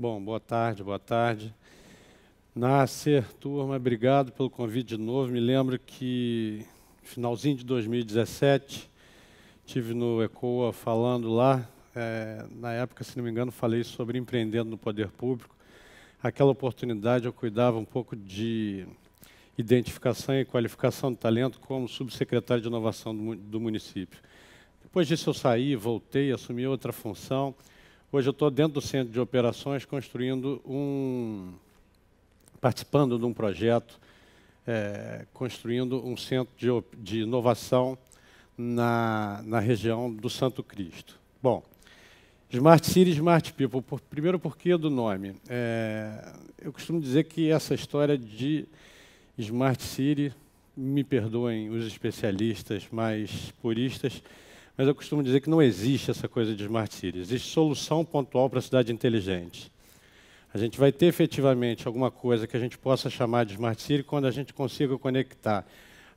Bom, boa tarde, boa tarde. Nascer, turma, obrigado pelo convite de novo. Me lembro que finalzinho de 2017 tive no ECOA falando lá. É, na época, se não me engano, falei sobre empreendendo no poder público. Aquela oportunidade eu cuidava um pouco de identificação e qualificação de talento como subsecretário de inovação do, do município. Depois disso eu saí, voltei, assumi outra função. Hoje eu estou dentro do centro de operações construindo um participando de um projeto, é, construindo um centro de, de inovação na, na, região do Santo Cristo. Bom, Smart City, Smart People. Por, primeiro, por que do nome? É, eu costumo dizer que essa história de Smart City, me perdoem os especialistas mais puristas, mas eu costumo dizer que não existe essa coisa de Smart City. Existe solução pontual para a cidade inteligente. A gente vai ter efetivamente alguma coisa que a gente possa chamar de Smart City quando a gente consiga conectar,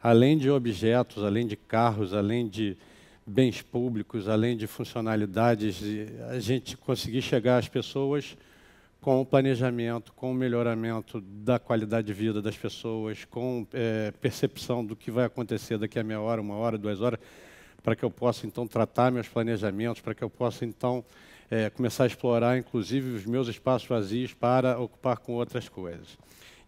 além de objetos, além de carros, além de bens públicos, além de funcionalidades, a gente conseguir chegar às pessoas com o planejamento, com o melhoramento da qualidade de vida das pessoas, com é, percepção do que vai acontecer daqui a meia hora, uma hora, duas horas, para que eu possa então tratar meus planejamentos, para que eu possa então é, começar a explorar, inclusive, os meus espaços vazios para ocupar com outras coisas.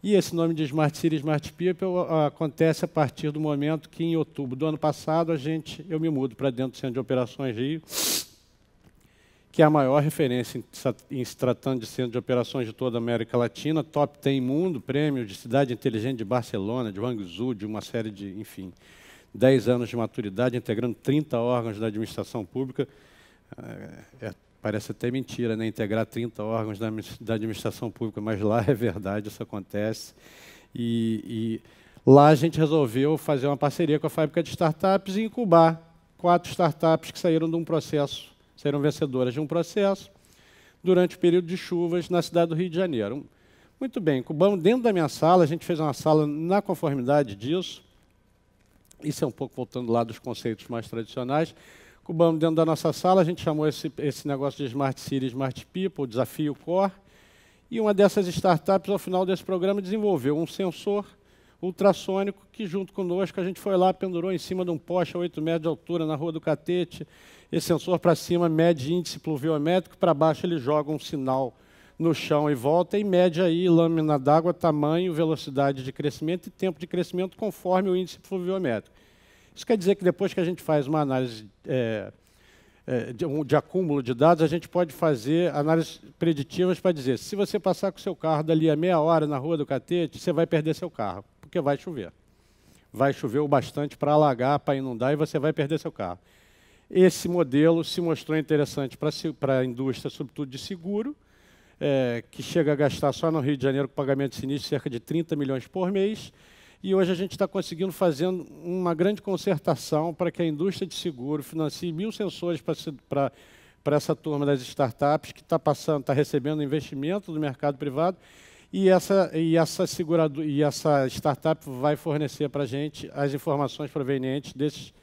E esse nome de Smart City, Smart People acontece a partir do momento que, em outubro do ano passado, a gente, eu me mudo para dentro do Centro de Operações Rio, que é a maior referência em, em se tratando de centro de operações de toda a América Latina, top 10 mundo, prêmio de cidade inteligente de Barcelona, de Guangzhou, de uma série de, enfim, 10 anos de maturidade, integrando 30 órgãos da administração pública. É, é Parece até mentira, né? Integrar 30 órgãos da, da administração pública, mas lá é verdade, isso acontece. E, e, lá a gente resolveu fazer uma parceria com a fábrica de startups e incubar quatro startups que saíram de um processo, saíram vencedoras de um processo durante o período de chuvas na cidade do Rio de Janeiro. Muito bem, incubamos dentro da minha sala, a gente fez uma sala na conformidade disso. Isso é um pouco voltando lá dos conceitos mais tradicionais Cubamos dentro da nossa sala, a gente chamou esse, esse negócio de Smart City, Smart People, Desafio Core, e uma dessas startups, ao final desse programa, desenvolveu um sensor ultrassônico que, junto conosco, a gente foi lá, pendurou em cima de um poste a 8 metros de altura na Rua do Catete. Esse sensor para cima mede índice pluviométrico, para baixo ele joga um sinal no chão e volta e mede aí lâmina d'água, tamanho, velocidade de crescimento e tempo de crescimento conforme o índice pluviométrico. Isso quer dizer que depois que a gente faz uma análise é, é, de, de, acúmulo de dados, a gente pode fazer análises preditivas para dizer, se você passar com seu carro dali a meia hora na rua do Catete, você vai perder seu carro, porque vai chover. Vai chover o bastante para alagar, para inundar, e você vai perder seu carro. Esse modelo se mostrou interessante para a indústria, sobretudo de seguro, é, que chega a gastar só no Rio de Janeiro com pagamento de sinistro cerca de 30 milhões por mês, e hoje a gente está conseguindo fazer uma grande concertação para que a indústria de seguro financie mil sensores para para essa turma das startups que está passando, está recebendo investimento do mercado privado e essa e essa seguradora e essa startup vai fornecer para a gente as informações provenientes desses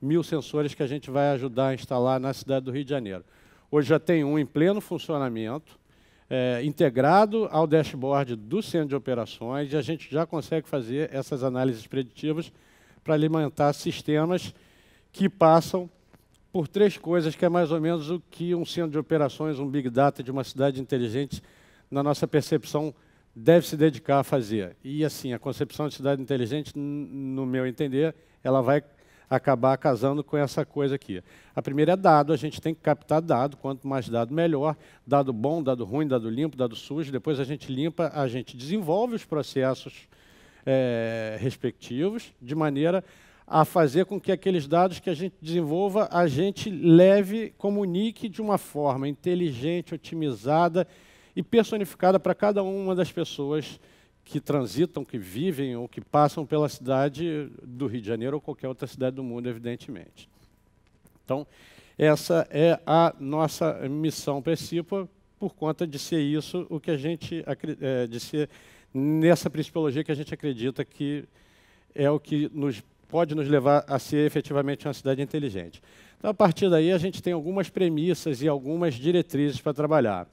mil sensores que a gente vai ajudar a instalar na cidade do Rio de Janeiro. Hoje já tem um em pleno funcionamento é, integrado ao dashboard do centro de operações e a gente já consegue fazer essas análises preditivas para alimentar sistemas que passam por três coisas, que é mais ou menos o que um centro de operações, um Big Data de uma cidade inteligente, na nossa percepção, deve se dedicar a fazer. E, assim, a concepção de cidade inteligente, no meu entender, ela vai acabar casando com essa coisa aqui. A primeira é dado, a gente tem que captar dado, quanto mais dado, melhor. Dado bom, dado ruim, dado limpo, dado sujo. Depois a gente limpa, a gente desenvolve os processos é, respectivos, de maneira a fazer com que aqueles dados que a gente desenvolva, a gente leve, comunique de uma forma inteligente, otimizada e personificada para cada uma das pessoas que transitam, que vivem ou que passam pela cidade do Rio de Janeiro ou qualquer outra cidade do mundo, evidentemente. Então, essa é a nossa missão principal, por conta de ser isso o que a gente é, de ser nessa principiologia que a gente acredita que é o que nos pode nos levar a ser efetivamente uma cidade inteligente. Então, a partir daí, a gente tem algumas premissas e algumas diretrizes para trabalhar.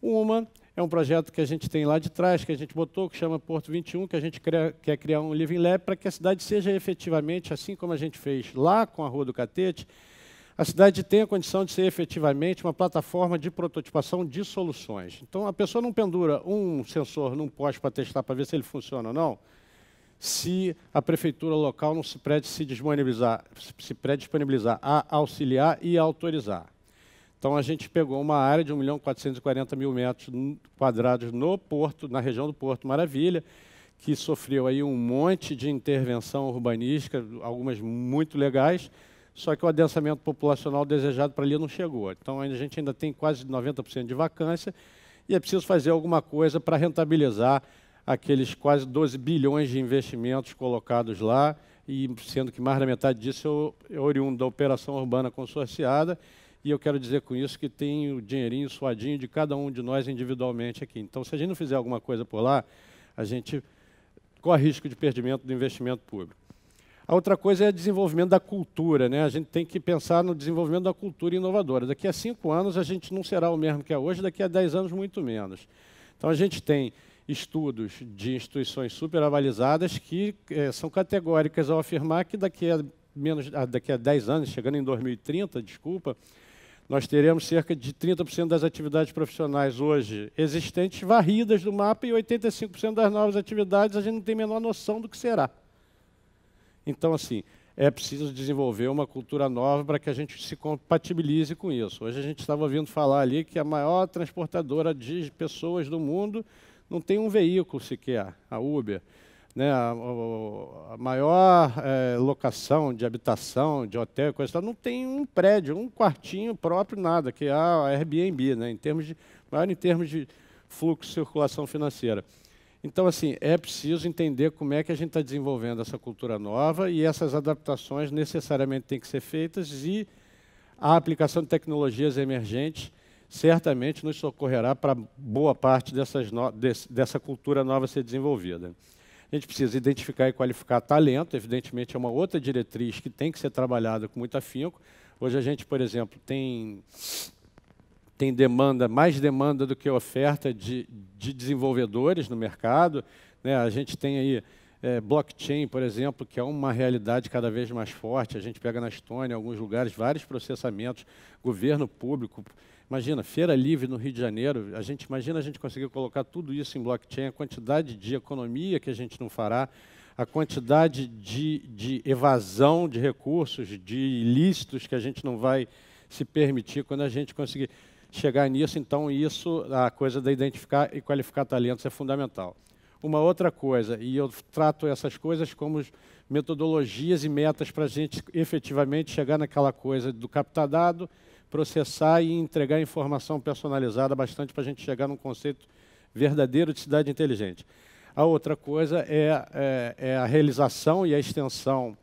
Uma É um projeto que a gente tem lá de trás, que a gente botou, que chama Porto 21, que a gente quer criar um Living Lab para que a cidade seja efetivamente, assim como a gente fez lá com a Rua do Catete, a cidade tem a condição de ser efetivamente uma plataforma de prototipação de soluções. Então, a pessoa não pendura um sensor num poste para testar para ver se ele funciona ou não, se a prefeitura local não se predisponibilizar, se predisponibilizar a auxiliar e a autorizar. Então, a gente pegou uma área de 1 milhão 440 mil metros quadrados no Porto, na região do Porto Maravilha, que sofreu aí um monte de intervenção urbanística, algumas muito legais, só que o adensamento populacional desejado para ali não chegou. Então, a gente ainda tem quase 90% de vacância e é preciso fazer alguma coisa para rentabilizar aqueles quase 12 bilhões de investimentos colocados lá, e sendo que mais da metade disso é oriundo da operação urbana consorciada, e eu quero dizer com isso que tem o dinheirinho suadinho de cada um de nós individualmente aqui. Então, se a gente não fizer alguma coisa por lá, a gente corre risco de perdimento do investimento público. A outra coisa é o desenvolvimento da cultura. Né? A gente tem que pensar no desenvolvimento da cultura inovadora. Daqui a cinco anos a gente não será o mesmo que é hoje, daqui a dez anos muito menos. Então a gente tem estudos de instituições superavalizadas que eh, são categóricas ao afirmar que daqui a, menos, daqui a 10 anos, chegando em 2030, desculpa, nós teremos cerca de 30% das atividades profissionais hoje existentes varridas do mapa e 85% das novas atividades a gente não tem a menor noção do que será. Então, assim, é preciso desenvolver uma cultura nova para que a gente se compatibilize com isso. Hoje a gente estava ouvindo falar ali que a maior transportadora de pessoas do mundo não tem um veículo sequer, a Uber. Né, a, a maior é, locação de habitação, de hotel, coisa tal, não tem um prédio, um quartinho próprio, nada, que é a Airbnb, né, em termos de, maior em termos de fluxo de circulação financeira. Então, assim, é preciso entender como é que a gente está desenvolvendo essa cultura nova e essas adaptações necessariamente têm que ser feitas e a aplicação de tecnologias emergentes certamente nos socorrerá para boa parte dessas no, dessa cultura nova ser desenvolvida. A gente precisa identificar e qualificar talento, evidentemente é uma outra diretriz que tem que ser trabalhada com muito afinco. Hoje a gente, por exemplo, tem tem demanda, mais demanda do que oferta de, de desenvolvedores no mercado. Né? A gente tem aí é, blockchain, por exemplo, que é uma realidade cada vez mais forte. A gente pega na Estônia, em alguns lugares, vários processamentos, governo público. Imagina, feira livre no Rio de Janeiro, a gente imagina a gente conseguir colocar tudo isso em blockchain, a quantidade de economia que a gente não fará, a quantidade de, de evasão de recursos, de ilícitos que a gente não vai se permitir quando a gente conseguir chegar nisso, então isso, a coisa de identificar e qualificar talentos é fundamental. Uma outra coisa, e eu trato essas coisas como metodologias e metas para a gente efetivamente chegar naquela coisa do captar dado, processar e entregar informação personalizada bastante para a gente chegar num conceito verdadeiro de cidade inteligente. A outra coisa é, é, é a realização e a extensão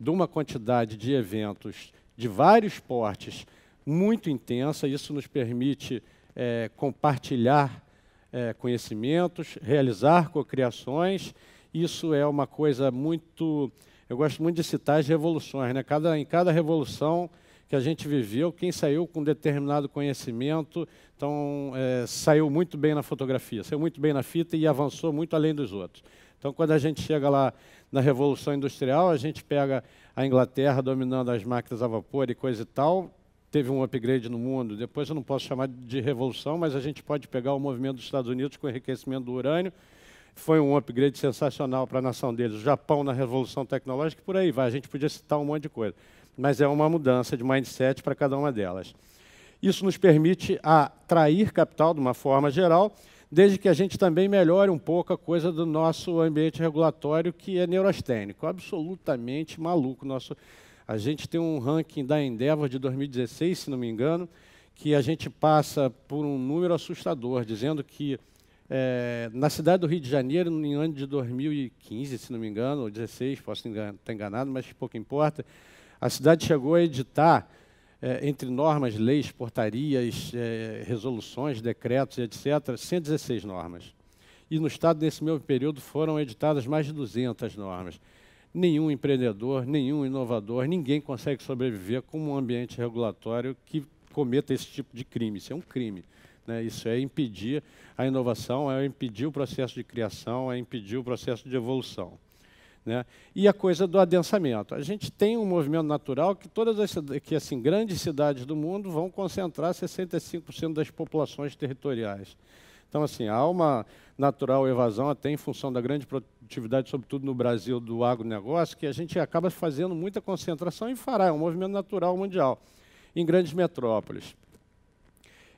de uma quantidade de eventos de vários portes muito intensa. Isso nos permite é, compartilhar é, conhecimentos, realizar cocriações. Isso é uma coisa muito. Eu gosto muito de citar as revoluções. Né? Cada, em cada revolução que a gente viveu, quem saiu com determinado conhecimento, então é, saiu muito bem na fotografia, saiu muito bem na fita e avançou muito além dos outros. Então, quando a gente chega lá na Revolução Industrial, a gente pega a Inglaterra dominando as máquinas a vapor e coisa e tal, teve um upgrade no mundo. Depois eu não posso chamar de revolução, mas a gente pode pegar o movimento dos Estados Unidos com o enriquecimento do urânio. Foi um upgrade sensacional para a nação deles. O Japão na revolução tecnológica, por aí vai. A gente podia citar um monte de coisa. Mas é uma mudança de mindset para cada uma delas. Isso nos permite atrair capital de uma forma geral, desde que a gente também melhore um pouco a coisa do nosso ambiente regulatório, que é neurastênico, absolutamente maluco. Nosso a gente tem um ranking da Endeavor de 2016, se não me engano, que a gente passa por um número assustador, dizendo que é, na cidade do Rio de Janeiro, no ano de 2015, se não me engano, ou 16, posso estar enganado, mas pouco importa, a cidade chegou a editar, é, entre normas, leis, portarias, é, resoluções, decretos, etc., 116 normas. E no Estado, nesse mesmo período, foram editadas mais de 200 normas nenhum empreendedor, nenhum inovador, ninguém consegue sobreviver com um ambiente regulatório que cometa esse tipo de crime. Isso é um crime. Né? Isso é impedir a inovação, é impedir o processo de criação, é impedir o processo de evolução. Né? E a coisa do adensamento. A gente tem um movimento natural que todas as que assim grandes cidades do mundo vão concentrar 65% das populações territoriais. Então assim há uma natural evasão até em função da grande produtividade, sobretudo no Brasil do agronegócio, que a gente acaba fazendo muita concentração e fará é um movimento natural mundial em grandes metrópoles.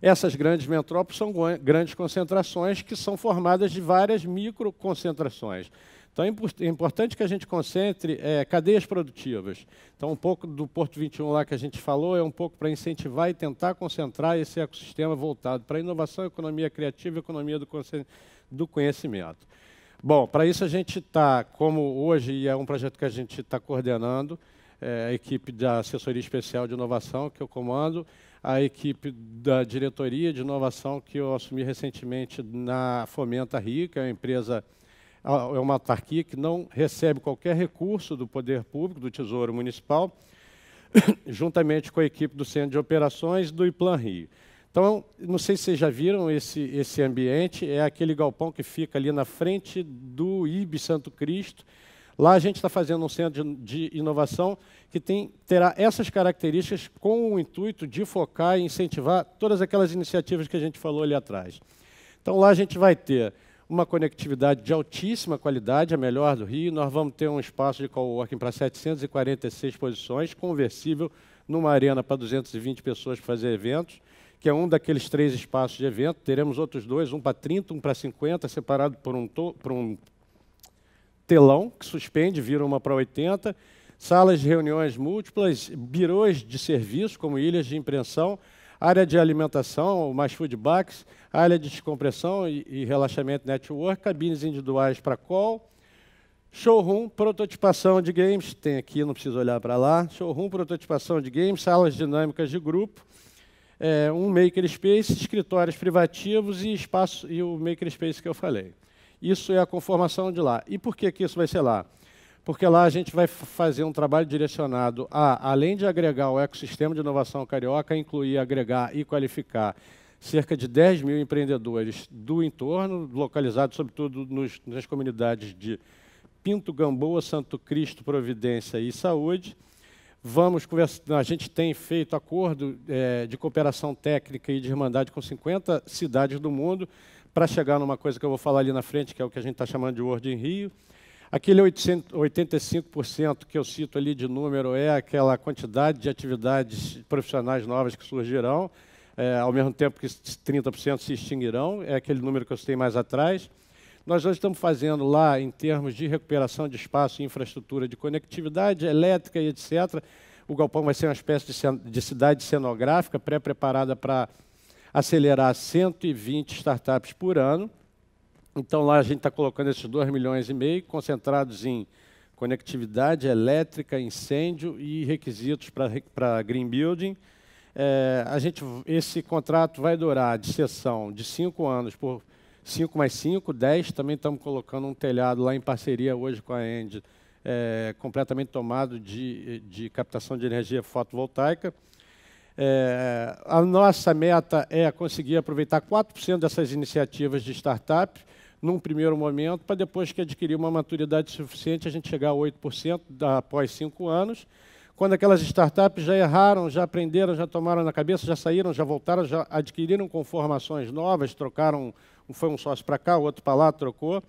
Essas grandes metrópoles são grandes concentrações que são formadas de várias microconcentrações. Então é, é importante que a gente concentre é, cadeias produtivas. Então, um pouco do Porto 21 lá que a gente falou é um pouco para incentivar e tentar concentrar esse ecossistema voltado para inovação, economia criativa e economia do, do conhecimento. Bom, para isso a gente está, como hoje, é um projeto que a gente está coordenando, é, a equipe da assessoria especial de inovação que eu comando, a equipe da diretoria de inovação que eu assumi recentemente na Fomenta que é uma empresa é uma autarquia que não recebe qualquer recurso do poder público, do Tesouro Municipal, juntamente com a equipe do Centro de Operações do IPLAN Rio. Então, não sei se vocês já viram esse, esse ambiente, é aquele galpão que fica ali na frente do IB Santo Cristo. Lá a gente está fazendo um centro de, de inovação que tem, terá essas características com o intuito de focar e incentivar todas aquelas iniciativas que a gente falou ali atrás. Então, lá a gente vai ter uma conectividade de altíssima qualidade, a melhor do Rio. Nós vamos ter um espaço de coworking para 746 posições, conversível, numa arena para 220 pessoas para fazer eventos, que é um daqueles três espaços de evento. Teremos outros dois, um para 30, um para 50, separado por um, por um telão que suspende, vira uma para 80. Salas de reuniões múltiplas, birôs de serviço, como ilhas de impressão, área de alimentação, mais food box, área de descompressão e, e relaxamento network, cabines individuais para call, showroom, prototipação de games, tem aqui, não preciso olhar para lá, showroom, prototipação de games, salas dinâmicas de grupo, é, um makerspace, escritórios privativos e espaço e o makerspace que eu falei. Isso é a conformação de lá. E por que, que isso vai ser lá? Porque lá a gente vai fazer um trabalho direcionado a, além de agregar o ecossistema de inovação carioca, incluir, agregar e qualificar cerca de 10 mil empreendedores do entorno, localizados sobretudo nos, nas comunidades de Pinto, Gamboa, Santo Cristo, Providência e Saúde. Vamos conversar, a gente tem feito acordo é, de cooperação técnica e de irmandade com 50 cidades do mundo para chegar numa coisa que eu vou falar ali na frente, que é o que a gente está chamando de World in Rio. Aquele 85% que eu cito ali de número é aquela quantidade de atividades profissionais novas que surgirão, é, ao mesmo tempo que 30% se extinguirão, é aquele número que eu citei mais atrás. Nós hoje estamos fazendo lá, em termos de recuperação de espaço e infraestrutura de conectividade elétrica e etc., o galpão vai ser uma espécie de, de cidade cenográfica pré-preparada para acelerar 120 startups por ano. Então lá a gente está colocando esses 2 milhões e meio concentrados em conectividade elétrica, incêndio e requisitos para green building. É, a gente, esse contrato vai durar de sessão de 5 anos por 5 mais 5, 10. Também estamos colocando um telhado lá em parceria hoje com a End, é, completamente tomado de, de captação de energia fotovoltaica. É, a nossa meta é conseguir aproveitar 4% dessas iniciativas de startup num primeiro momento, para depois que adquirir uma maturidade suficiente, a gente chegar a 8% da, após cinco anos. Quando aquelas startups já erraram, já aprenderam, já tomaram na cabeça, já saíram, já voltaram, já adquiriram conformações novas, trocaram, foi um sócio para cá, o outro para lá, trocou.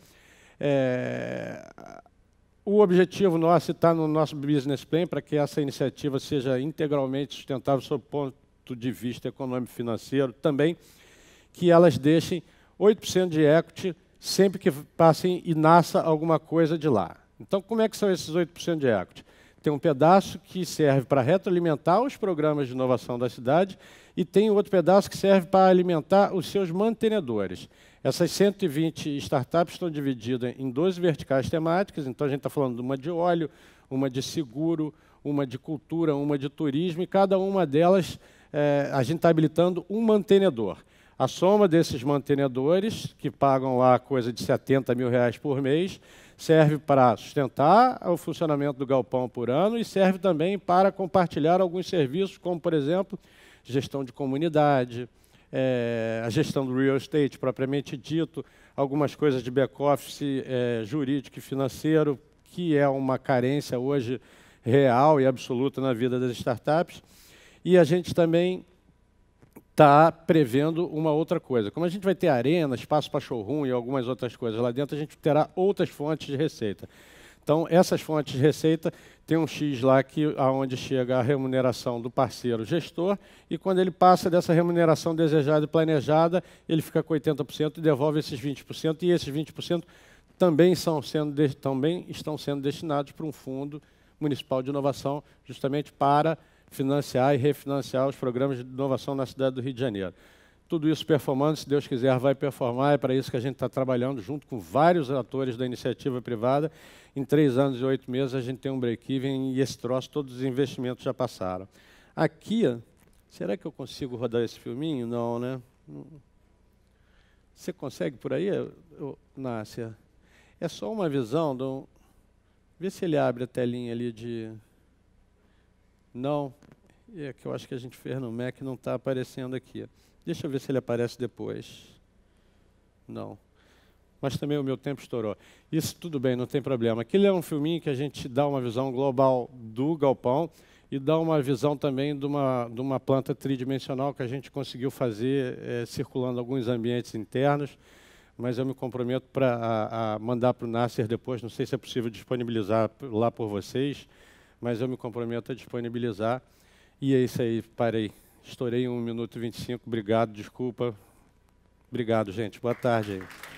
É, o objetivo nosso está no nosso business plan para que essa iniciativa seja integralmente sustentável sob o ponto de vista econômico e financeiro, também que elas deixem 8% de equity sempre que passem e nasça alguma coisa de lá. Então, como é que são esses 8% de equity? Tem um pedaço que serve para retroalimentar os programas de inovação da cidade e tem outro pedaço que serve para alimentar os seus mantenedores. Essas 120 startups estão divididas em 12 verticais temáticas, então a gente está falando de uma de óleo, uma de seguro, uma de cultura, uma de turismo, e cada uma delas é, a gente está habilitando um mantenedor. A soma desses mantenedores, que pagam lá coisa de 70 mil reais por mês, serve para sustentar o funcionamento do galpão por ano e serve também para compartilhar alguns serviços, como, por exemplo, gestão de comunidade, é, a gestão do real estate propriamente dito, algumas coisas de back-office é, jurídico e financeiro, que é uma carência hoje real e absoluta na vida das startups. E a gente também está prevendo uma outra coisa. Como a gente vai ter arena, espaço para showroom e algumas outras coisas lá dentro, a gente terá outras fontes de receita. Então, essas fontes de receita tem um X lá que aonde chega a remuneração do parceiro gestor e quando ele passa dessa remuneração desejada e planejada, ele fica com 80% e devolve esses 20% e esses 20% também, são sendo também estão sendo destinados para um fundo municipal de inovação, justamente para financiar e refinanciar os programas de inovação na cidade do Rio de Janeiro. Tudo isso performando, se Deus quiser, vai performar. É para isso que a gente está trabalhando junto com vários atores da iniciativa privada. Em três anos e oito meses, a gente tem um break-even e esse troço, todos os investimentos já passaram. Aqui, será que eu consigo rodar esse filminho? Não, né? Você consegue por aí, Nácia? É só uma visão. Do... Vê se ele abre a telinha ali de... Não. É que eu acho que a gente fez no Mac não está aparecendo aqui. Deixa eu ver se ele aparece depois. Não. Mas também o meu tempo estourou. Isso tudo bem, não tem problema. Aquilo é um filminho que a gente dá uma visão global do galpão e dá uma visão também de uma, de uma planta tridimensional que a gente conseguiu fazer é, circulando alguns ambientes internos, mas eu me comprometo para mandar para o Nasser depois, não sei se é possível disponibilizar lá por vocês, mas eu me comprometo a disponibilizar. E é isso aí, parei. Estourei 1 minuto e 25. Obrigado, desculpa. Obrigado, gente. Boa tarde. Aí.